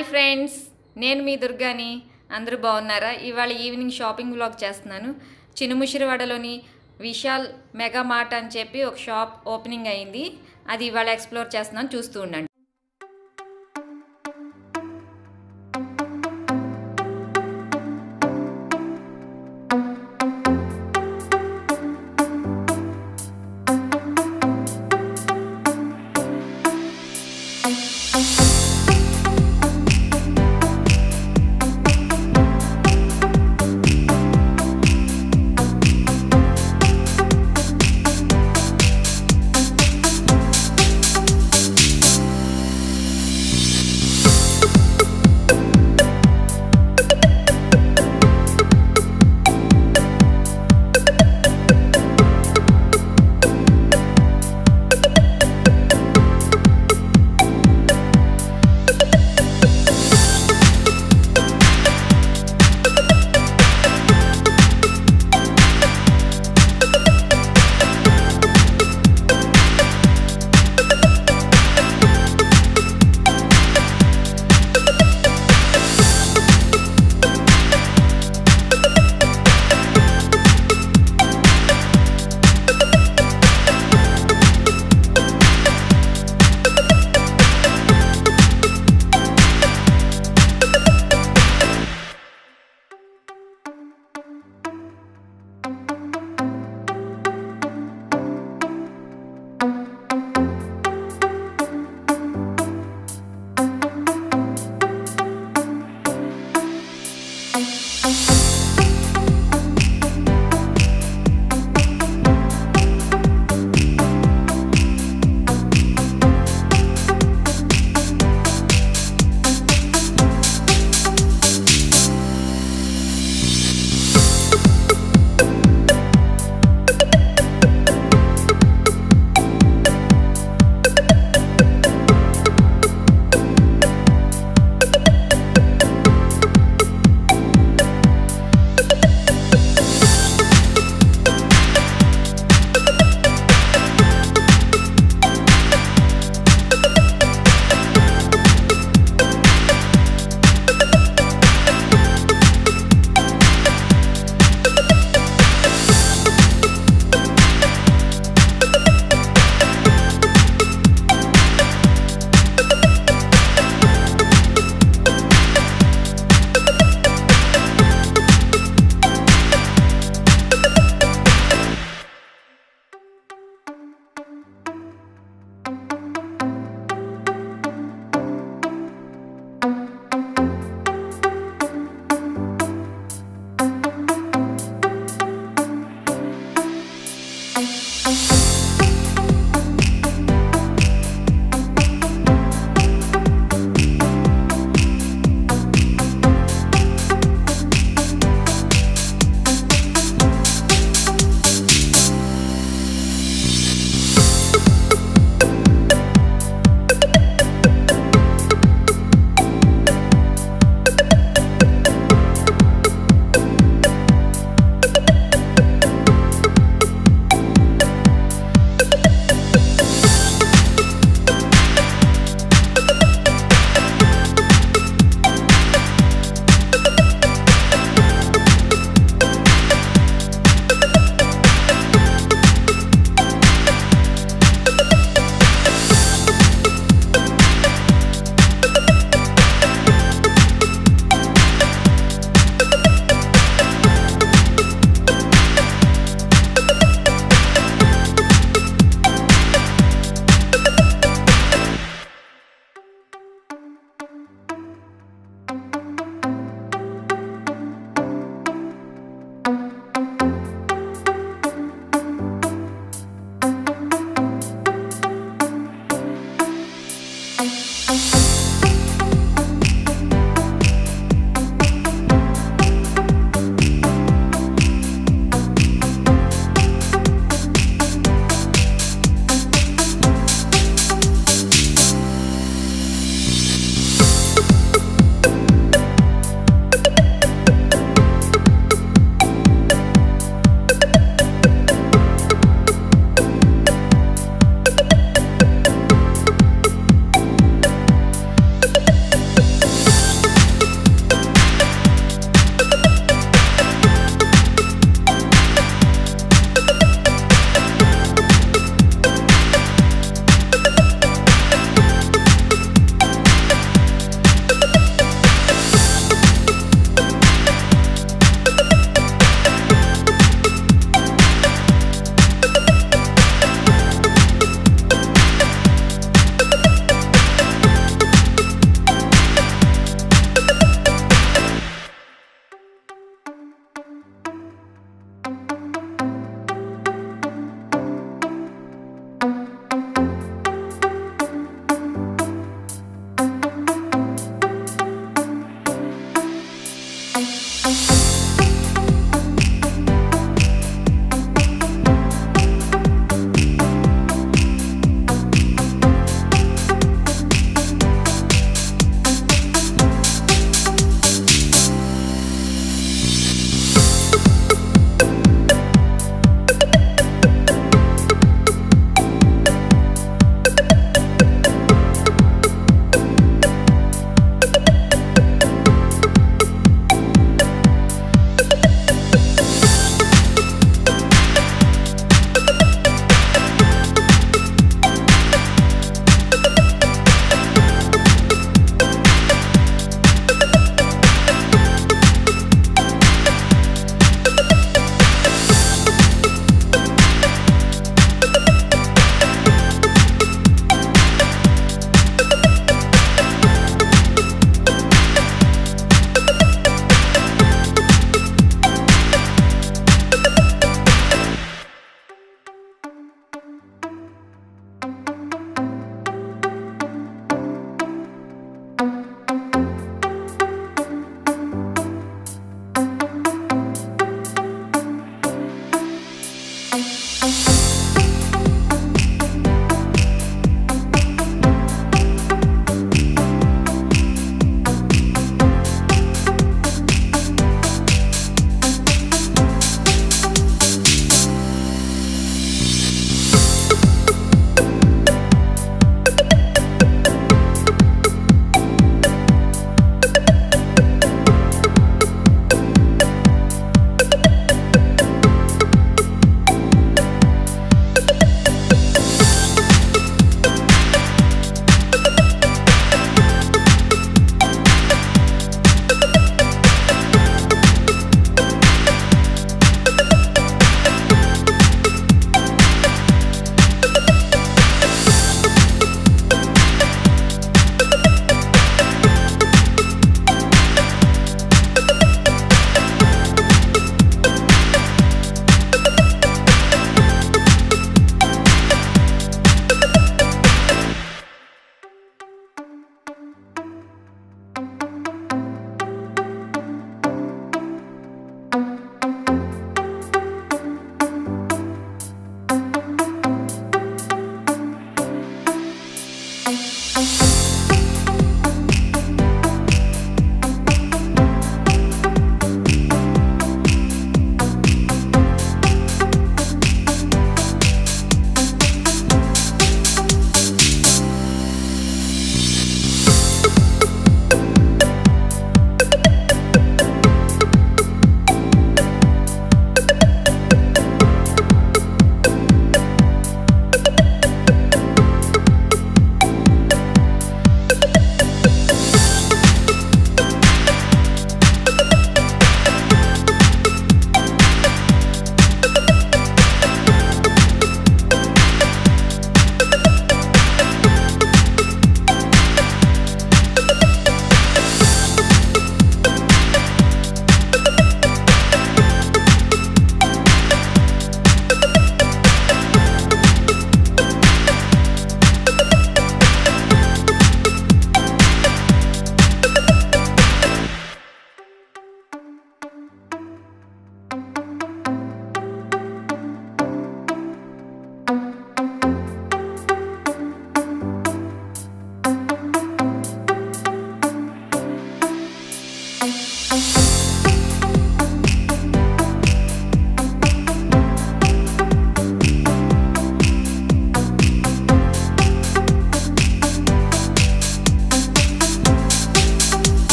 Hi friends నేను మీ దుర్గాని. అందరూ బాగున్నారా? ఇవాళ ఈవినింగ్ షాపింగ్ వ్లాగ్ చేస్తున్నాను. చినుముషిరివాడలోని విశాల్ మెగా మార్ట్ అని చెప్పి ఒక షాప్ ఓపెనింగ్ అయింది. అది ఇవాళ ఎక్స్ప్లోర్ చేస్తున్నాను. చూస్తూ ఉండండి.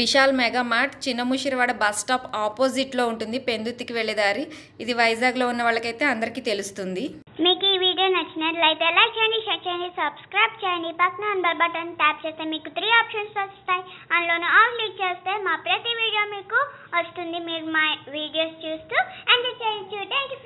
Vishal Mega Mart Chinnamushirivada bus stop ఆపోజిట్లో ఉంటుంది పెందుతికి వెళ్ళే దారి. ఇది వైజాగ్లో ఉన్న వాళ్ళకైతే అందరికీ తెలుస్తుంది. మీకు ఈ వీడియో నచ్చినట్లయితే లైక్ చేయండి షేర్ చేయండి సబ్స్క్రైబ్ చేయండి. పక్కన బెల్ బటన్ ట్యాప్ చేస్తే మీకు త్రీ ఆప్షన్స్ వస్తాయి. అందులోనే ఆల్ క్లిక్ చేస్తే మా ప్రతి వీడియో మీకు వస్తుంది. మీరు మా వీడియోస్ చూస్తూ ఎంజాయ్ చేయొచ్చు. Thank you